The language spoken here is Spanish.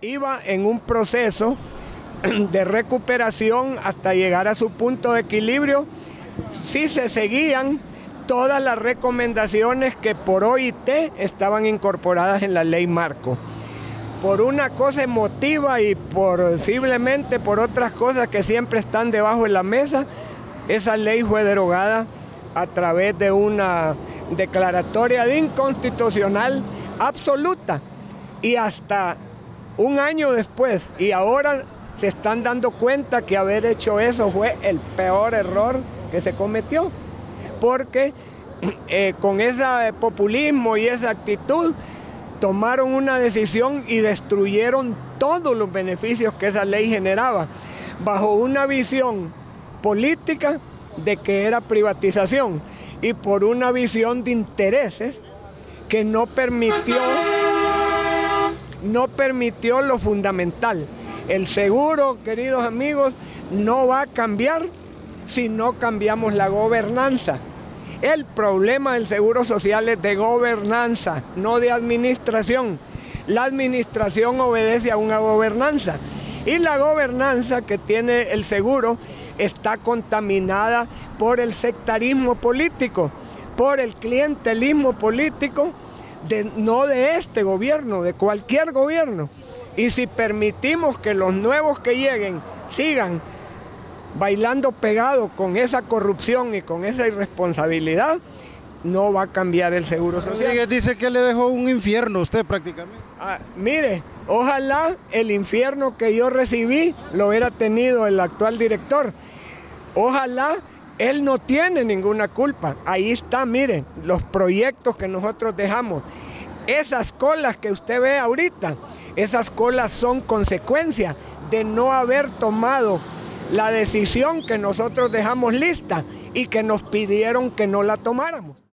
iba en un proceso de recuperación hasta llegar a su punto de equilibrio si se seguían todas las recomendaciones que por OIT estaban incorporadas en la ley marco. Por una cosa emotiva y posiblemente por otras cosas que siempre están debajo de la mesa, esa ley fue derogada a través de una declaratoria de inconstitucional absoluta y hasta un año después y ahora se están dando cuenta que haber hecho eso fue el peor error que se cometió. Porque eh, con ese populismo y esa actitud tomaron una decisión y destruyeron todos los beneficios que esa ley generaba, bajo una visión política de que era privatización y por una visión de intereses que no permitió, no permitió lo fundamental. El seguro, queridos amigos, no va a cambiar si no cambiamos la gobernanza. El problema del Seguro Social es de gobernanza, no de administración. La administración obedece a una gobernanza y la gobernanza que tiene el seguro está contaminada por el sectarismo político, por el clientelismo político, de, no de este gobierno, de cualquier gobierno. Y si permitimos que los nuevos que lleguen sigan bailando pegado con esa corrupción y con esa irresponsabilidad, no va a cambiar el seguro social. dice que le dejó un infierno usted prácticamente. Ah, mire, ojalá el infierno que yo recibí lo hubiera tenido el actual director. Ojalá él no tiene ninguna culpa. Ahí está, mire, los proyectos que nosotros dejamos. Esas colas que usted ve ahorita, esas colas son consecuencia de no haber tomado la decisión que nosotros dejamos lista y que nos pidieron que no la tomáramos.